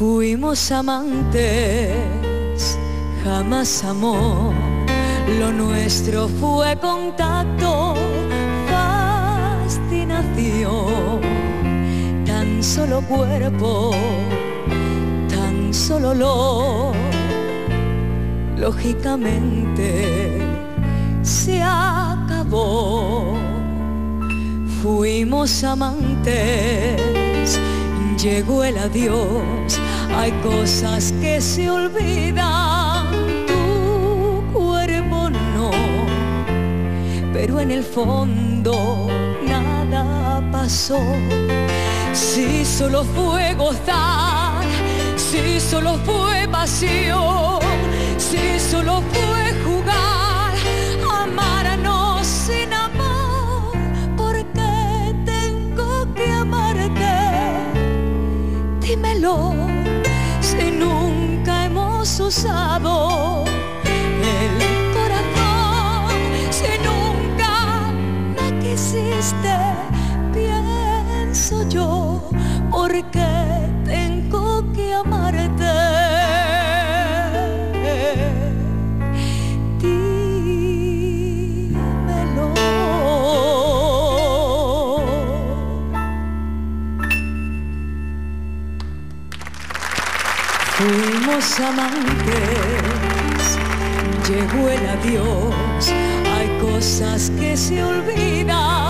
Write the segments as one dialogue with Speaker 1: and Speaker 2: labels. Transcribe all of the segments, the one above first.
Speaker 1: Fuimos amantes, jamás amor, lo nuestro fue contacto, fascinación, solo cuerpo, tan solo olor, lógicamente se acabó. Fuimos amantes, llegó el adiós hay cosas que se olvidan, tu cuerpo no, pero en el fondo nada pasó. Si solo fue gozar, si solo fue pasión, si solo fue jugar, amarnos sin amor, porque tengo que amarte. Dímelo nunca hemos usado el corazón, si nunca me quisiste, porque tengo que amarte. amantes, llegó el adiós, hay cosas que se olvidan,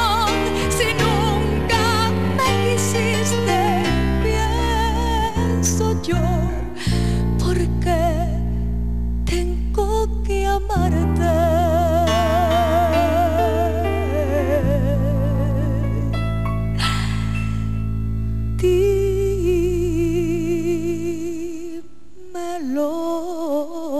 Speaker 1: Lord.